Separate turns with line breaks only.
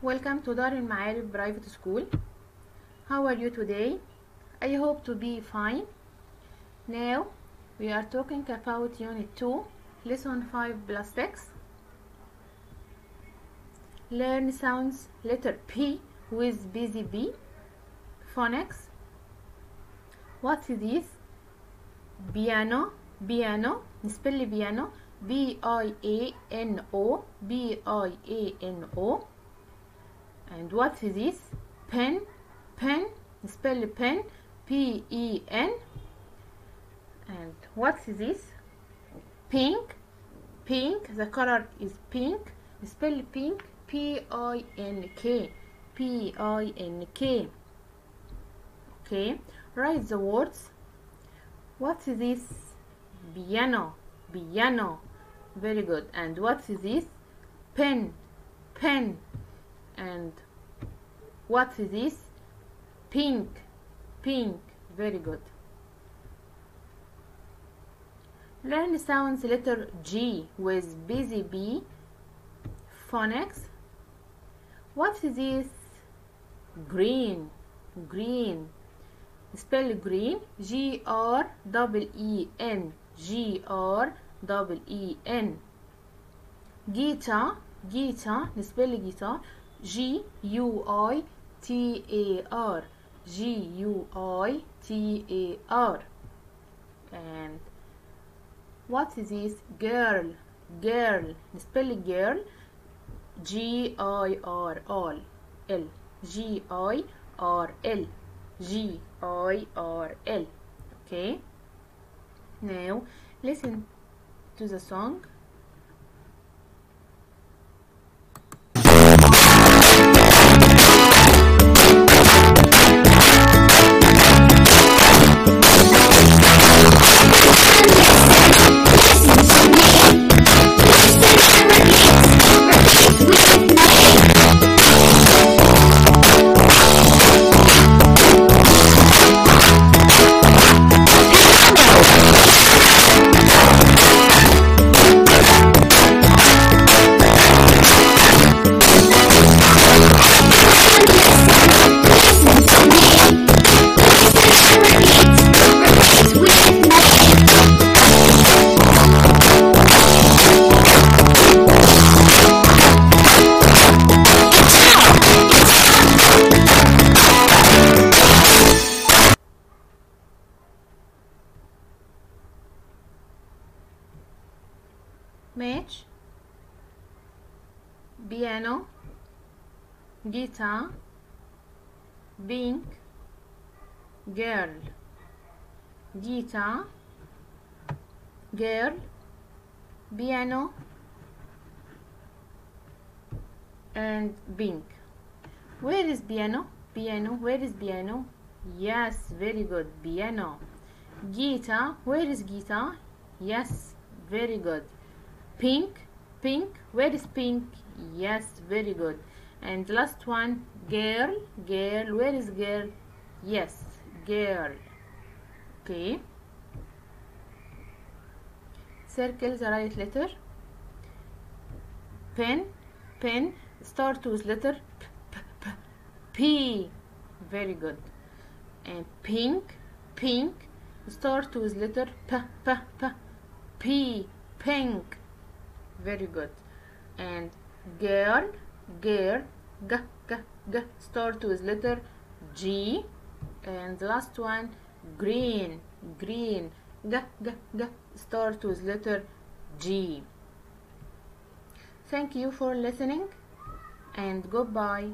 Welcome to Dar Al Maaref Private School. How are you today? I hope to be fine. Now we are talking about Unit 2, Lesson 5 Plastics. Learn sounds letter P with busy B. Phonics. What is this? Piano, piano, نسبة piano B I A N O B I A N O. And what's this? Pen pen spell pen P E N. And what's this? Pink pink the color is pink spell pink P I N K P I N K. Okay write the words. What's this? Piano piano very good. And what's this? Pen. Pen. And what's this? Pink. Pink. Very good. Learn sounds letter G with busy B. Phonics what's this? Green. Green. Spell green. G R double E N. G R double E N guitar guitar نسبل guitar G U I T A R G U I T A R and what is this girl girl نسبل girl G I R R L G I R L G I R L okay now listen to the song match. Piano. Guitar. Pink. Girl. Guitar. Girl. Piano. And pink. Where is piano? Piano. Where is piano? Yes very good. Piano. Guitar. Where is guitar? Yes very good pink pink where is pink? Yes very good. And last one girl girl where is girl? Yes girl. Okay. Circle the right letter. Pen pen start with letter p, p, p, p. Very good. And pink pink start with letter p p p p. Pink very good. And girl girl g g g start with letter G. And the last one green green g g g start with letter G. Thank you for listening and goodbye